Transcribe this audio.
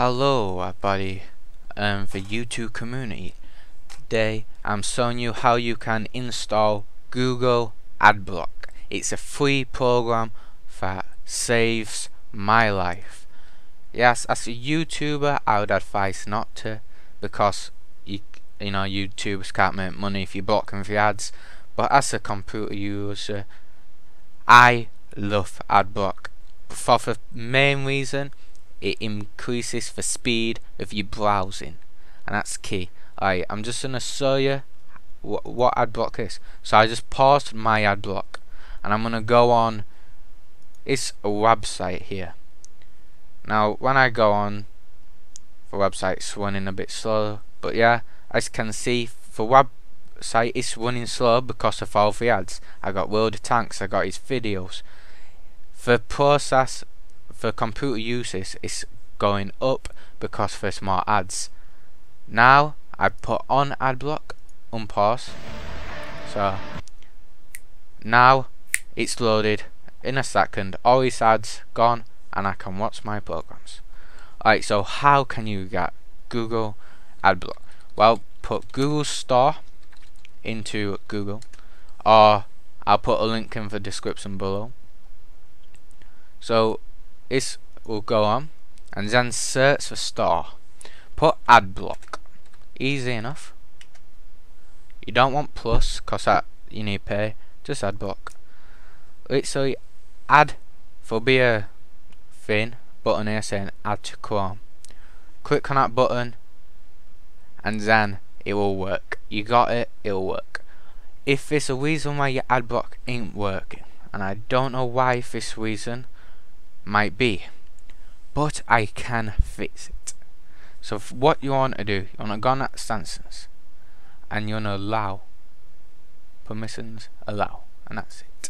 Hello everybody um, the YouTube community. Today I'm showing you how you can install Google Adblock. It's a free program that saves my life. Yes, as a YouTuber I would advise not to because you, you know YouTubers can't make money if you block them for ads. But as a computer user I love Adblock for the main reason it increases the speed of your browsing. And that's key. Alright I'm just gonna show you wh what adblock is. So I just paused my ad block and I'm gonna go on it's a website here. Now when I go on the website it's running a bit slow but yeah as you can see the website is running slow because of all the ads. I got World of Tanks I got his videos. The process for computer uses is going up because there's more ads. Now I put on adblock, unpause. So now it's loaded in a second, all these ads gone and I can watch my programs. Alright, so how can you get Google Adblock? Well, put Google Store into Google or I'll put a link in the description below. So is will go on. And then search for store put ad block. Easy enough. You don't want plus cause that you need pay. Just ad block. Wait so add there'll be a thing button here saying add to Chrome. Click on that button and then it will work. You got it it'll work. If there's a reason why your ad block ain't working and I don't know why this reason might be but I can fix it. So what you want to do you want to go on that stances and you want to allow permissions allow and that's it